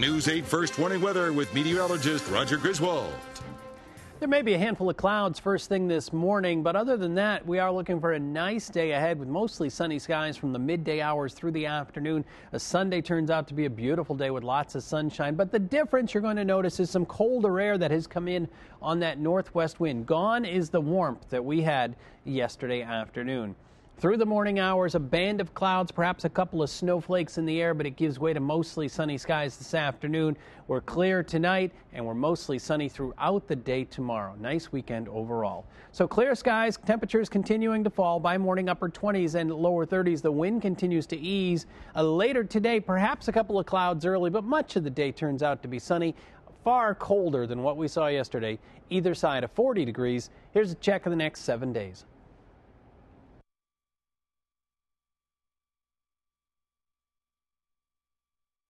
News 8 First Warning Weather with meteorologist Roger Griswold. There may be a handful of clouds first thing this morning, but other than that, we are looking for a nice day ahead with mostly sunny skies from the midday hours through the afternoon. A Sunday turns out to be a beautiful day with lots of sunshine, but the difference you're going to notice is some colder air that has come in on that northwest wind. Gone is the warmth that we had yesterday afternoon. Through the morning hours, a band of clouds, perhaps a couple of snowflakes in the air, but it gives way to mostly sunny skies this afternoon. We're clear tonight, and we're mostly sunny throughout the day tomorrow. Nice weekend overall. So clear skies, temperatures continuing to fall by morning upper 20s and lower 30s. The wind continues to ease. Uh, later today, perhaps a couple of clouds early, but much of the day turns out to be sunny far colder than what we saw yesterday, either side of 40 degrees. Here's a check of the next seven days.